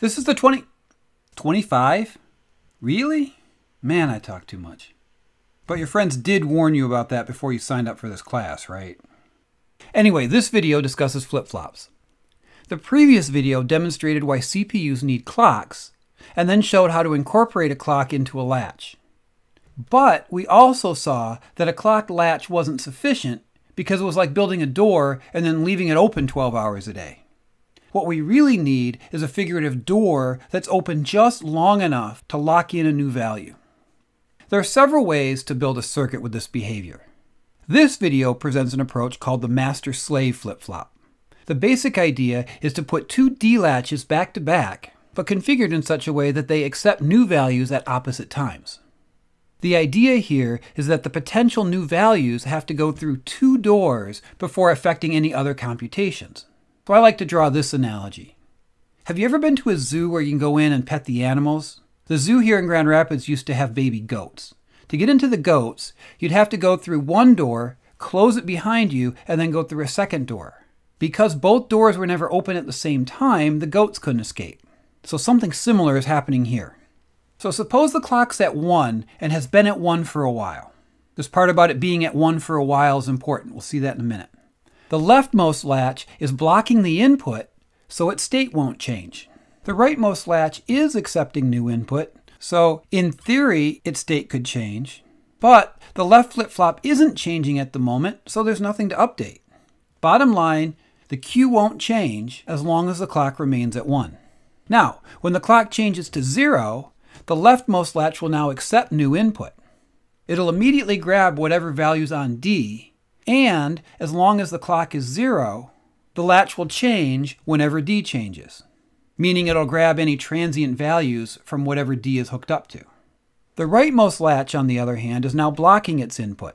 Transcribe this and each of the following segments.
This is the 20... 25? Really? Man, I talk too much. But your friends did warn you about that before you signed up for this class, right? Anyway, this video discusses flip-flops. The previous video demonstrated why CPUs need clocks, and then showed how to incorporate a clock into a latch. But we also saw that a clock latch wasn't sufficient because it was like building a door and then leaving it open 12 hours a day. What we really need is a figurative door that's open just long enough to lock in a new value. There are several ways to build a circuit with this behavior. This video presents an approach called the master-slave flip-flop. The basic idea is to put two D latches back to back, but configured in such a way that they accept new values at opposite times. The idea here is that the potential new values have to go through two doors before affecting any other computations. So I like to draw this analogy. Have you ever been to a zoo where you can go in and pet the animals? The zoo here in Grand Rapids used to have baby goats. To get into the goats, you'd have to go through one door, close it behind you, and then go through a second door. Because both doors were never open at the same time, the goats couldn't escape. So something similar is happening here. So suppose the clock's at 1 and has been at 1 for a while. This part about it being at 1 for a while is important. We'll see that in a minute. The leftmost latch is blocking the input, so its state won't change. The rightmost latch is accepting new input, so in theory, its state could change. But the left flip-flop isn't changing at the moment, so there's nothing to update. Bottom line, the Q won't change as long as the clock remains at 1. Now, when the clock changes to 0, the leftmost latch will now accept new input. It'll immediately grab whatever value's on D, and as long as the clock is 0, the latch will change whenever D changes meaning it'll grab any transient values from whatever D is hooked up to. The rightmost latch, on the other hand, is now blocking its input.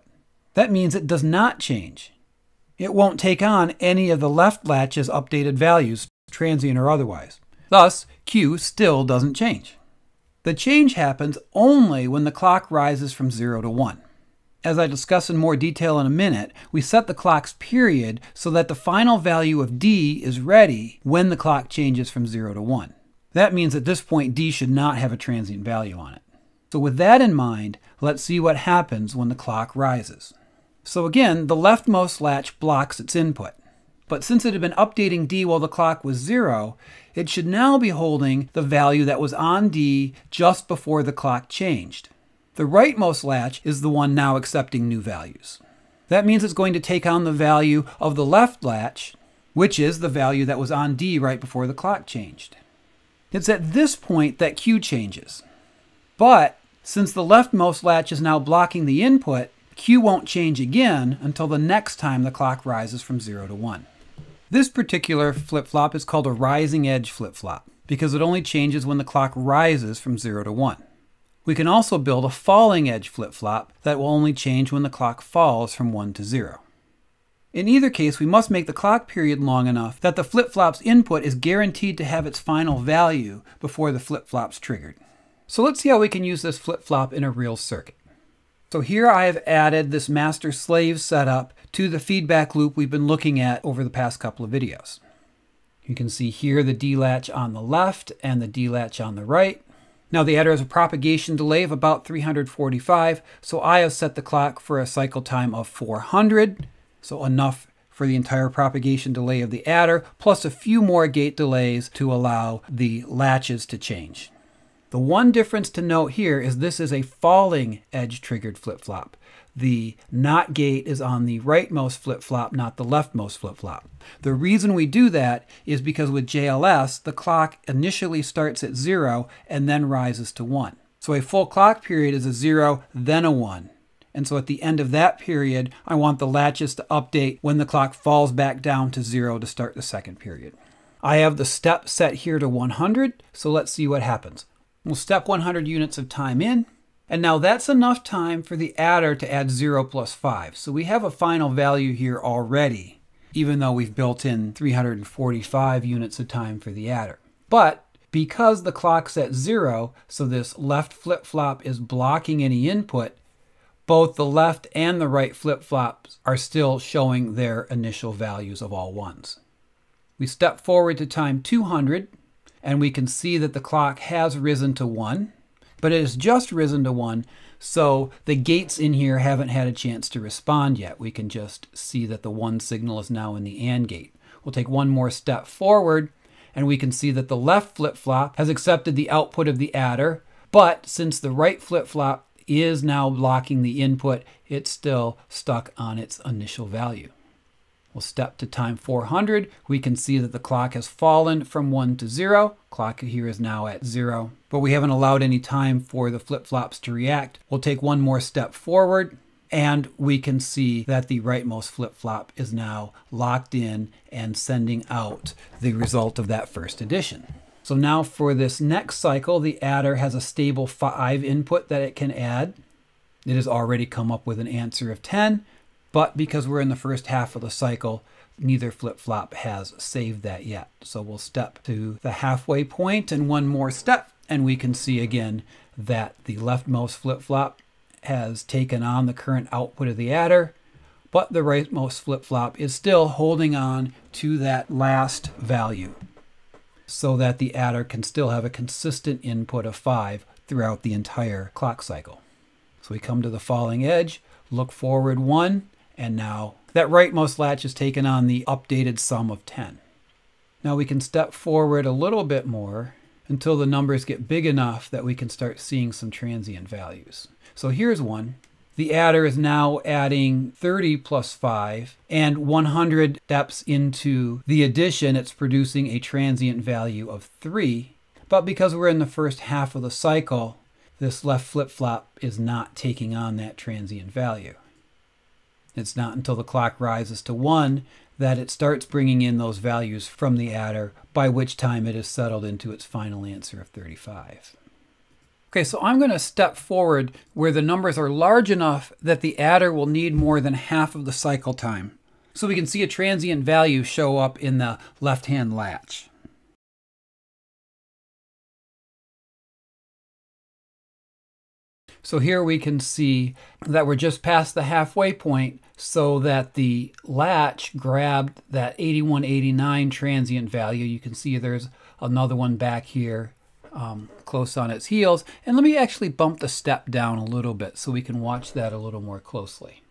That means it does not change. It won't take on any of the left latch's updated values, transient or otherwise. Thus, Q still doesn't change. The change happens only when the clock rises from 0 to 1. As I discuss in more detail in a minute, we set the clock's period so that the final value of D is ready when the clock changes from 0 to 1. That means at this point D should not have a transient value on it. So with that in mind, let's see what happens when the clock rises. So again, the leftmost latch blocks its input. But since it had been updating D while the clock was 0, it should now be holding the value that was on D just before the clock changed. The rightmost latch is the one now accepting new values. That means it's going to take on the value of the left latch, which is the value that was on D right before the clock changed. It's at this point that Q changes. But since the leftmost latch is now blocking the input, Q won't change again until the next time the clock rises from 0 to 1. This particular flip-flop is called a rising edge flip-flop because it only changes when the clock rises from 0 to 1. We can also build a falling edge flip-flop that will only change when the clock falls from 1 to 0. In either case, we must make the clock period long enough that the flip-flop's input is guaranteed to have its final value before the flip-flop's triggered. So let's see how we can use this flip-flop in a real circuit. So here I have added this master-slave setup to the feedback loop we've been looking at over the past couple of videos. You can see here the D latch on the left and the D latch on the right. Now the adder has a propagation delay of about 345, so I have set the clock for a cycle time of 400, so enough for the entire propagation delay of the adder, plus a few more gate delays to allow the latches to change. The one difference to note here is this is a falling edge triggered flip-flop the NOT gate is on the rightmost flip-flop, not the leftmost flip-flop. The reason we do that is because with JLS, the clock initially starts at 0 and then rises to 1. So a full clock period is a 0, then a 1. And so at the end of that period, I want the latches to update when the clock falls back down to 0 to start the second period. I have the step set here to 100, so let's see what happens. We'll step 100 units of time in, and now that's enough time for the adder to add 0 plus 5. So we have a final value here already, even though we've built in 345 units of time for the adder. But because the clock's at 0, so this left flip-flop is blocking any input, both the left and the right flip-flops are still showing their initial values of all ones. We step forward to time 200, and we can see that the clock has risen to 1, but it has just risen to 1, so the gates in here haven't had a chance to respond yet. We can just see that the 1 signal is now in the AND gate. We'll take one more step forward, and we can see that the left flip-flop has accepted the output of the adder, but since the right flip-flop is now blocking the input, it's still stuck on its initial value. We'll step to time 400. We can see that the clock has fallen from 1 to 0. Clock here is now at 0, but we haven't allowed any time for the flip-flops to react. We'll take one more step forward, and we can see that the rightmost flip-flop is now locked in and sending out the result of that first addition. So now for this next cycle, the adder has a stable 5 input that it can add. It has already come up with an answer of 10, but because we're in the first half of the cycle, neither flip-flop has saved that yet. So we'll step to the halfway point and one more step, and we can see again that the leftmost flip-flop has taken on the current output of the adder, but the rightmost flip-flop is still holding on to that last value so that the adder can still have a consistent input of 5 throughout the entire clock cycle. So we come to the falling edge, look forward 1, and now that rightmost latch is taken on the updated sum of 10. Now we can step forward a little bit more until the numbers get big enough that we can start seeing some transient values. So here's one. The adder is now adding 30 plus 5 and 100 steps into the addition, it's producing a transient value of 3. But because we're in the first half of the cycle, this left flip-flop is not taking on that transient value. It's not until the clock rises to 1 that it starts bringing in those values from the adder, by which time it is settled into its final answer of 35. Okay, so I'm going to step forward where the numbers are large enough that the adder will need more than half of the cycle time. So we can see a transient value show up in the left-hand latch. So here we can see that we're just past the halfway point so that the latch grabbed that 8189 transient value. You can see there's another one back here um, close on its heels. And let me actually bump the step down a little bit so we can watch that a little more closely.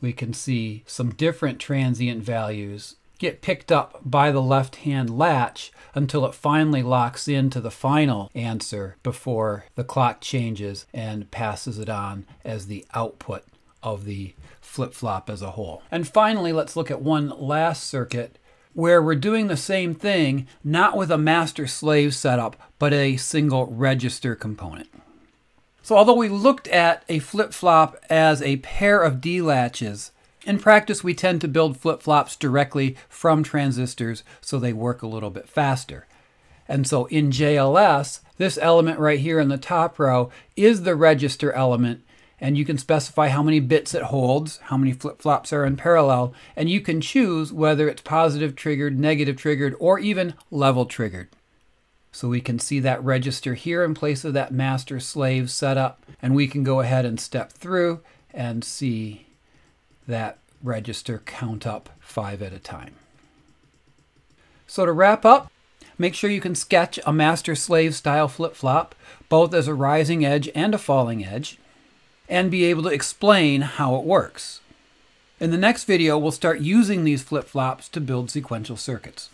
We can see some different transient values get picked up by the left-hand latch until it finally locks into the final answer before the clock changes and passes it on as the output of the flip-flop as a whole. And finally, let's look at one last circuit where we're doing the same thing, not with a master-slave setup, but a single register component. So although we looked at a flip-flop as a pair of D-latches, in practice, we tend to build flip-flops directly from transistors so they work a little bit faster. And so in JLS, this element right here in the top row is the register element, and you can specify how many bits it holds, how many flip-flops are in parallel, and you can choose whether it's positive triggered, negative triggered, or even level triggered. So we can see that register here in place of that master slave setup, and we can go ahead and step through and see that register count up five at a time. So to wrap up, make sure you can sketch a master-slave style flip-flop, both as a rising edge and a falling edge, and be able to explain how it works. In the next video, we'll start using these flip-flops to build sequential circuits.